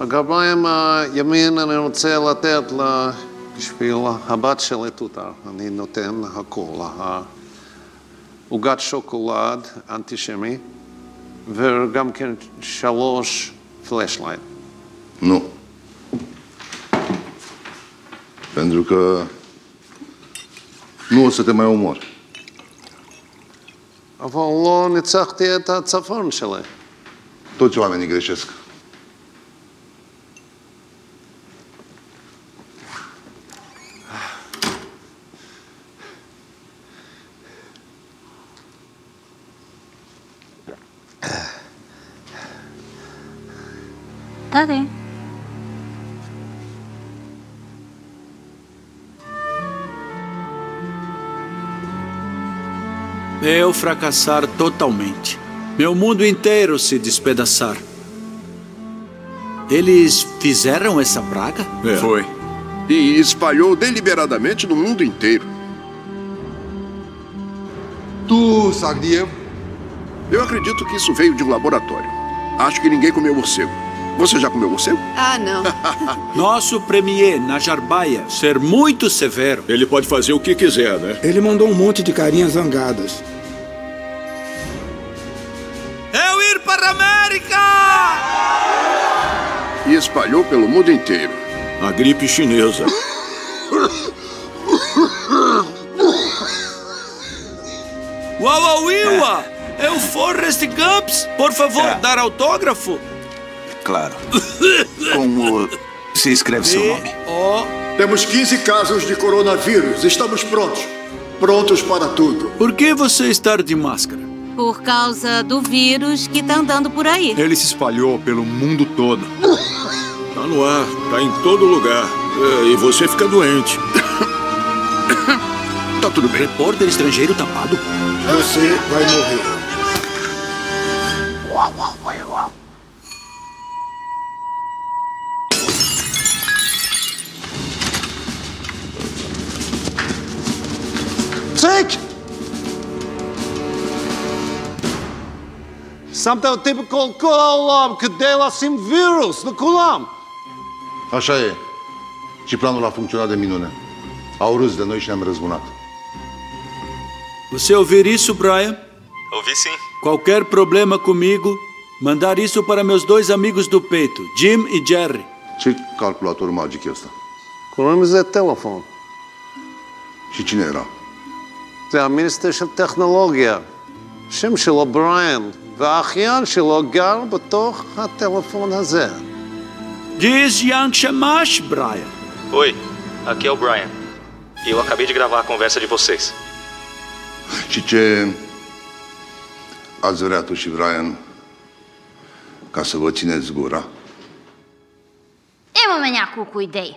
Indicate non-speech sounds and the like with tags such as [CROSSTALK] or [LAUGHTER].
הגרביים הימין אני רוצה לתת לה, בשביל הבת שלי תותר, אני נותן הכל. עוגת שוקולד אנטישמי, וגם כן שלוש פלאשלייט. Nu. Pentru că nu o să te mai omor. אבל לא ניצחתי את הצפון שלי. Toți oamenii greșesc. Tati. Eu fracassar totalmente. Meu mundo inteiro se despedaçar. Eles fizeram essa praga? É. Foi. E espalhou deliberadamente no mundo inteiro. Tu, Sagdiev, Eu acredito que isso veio de um laboratório. Acho que ninguém comeu morcego. Você já comeu morcego? Ah, não. [LAUGHS] Nosso premier, Najarbaia, ser muito severo. Ele pode fazer o que quiser, né? Ele mandou um monte de carinhas zangadas. Eu ir para a América! E espalhou pelo mundo inteiro. A gripe chinesa. [LAUGHS] Uau, Iwa! É o Forrest Gumps! Por favor, É. dar autógrafo? Claro. Como se escreve seu nome? Temos 15 casos de coronavírus. Estamos prontos. Prontos para tudo. Por que você está de máscara? Por causa do vírus que tá andando por aí. Ele se espalhou pelo mundo todo. Tá no ar, tá em todo lugar. É, e você fica doente. Tá tudo bem. Repórter estrangeiro tapado? Você vai morrer. Something typical Colam, că de la sim virus, nu Colam. Așa e. Și planul a funcționat de minune. Au râs de noi și ne-am răzbunat. Você ouvir isso, Brian? Ouvi sim. Qualquer problema comigo, mandar isso para meus dois amigos do peito, Jim e Jerry. Ce calculator magic e ăsta? Cu numele telefon. Și cine era? Te-am Minister și Tehnologia. Șim și O'Brien. והאחיין שלו גר בתוך הטלפון הזה. Diz Yang Shamash, Brian. Oi, aqui é o Brian. E eu acabei de gravar a conversa de vocês. Și ce ați vrea tu și Brian ca să vă țineți gura? Ima me nejaku idej.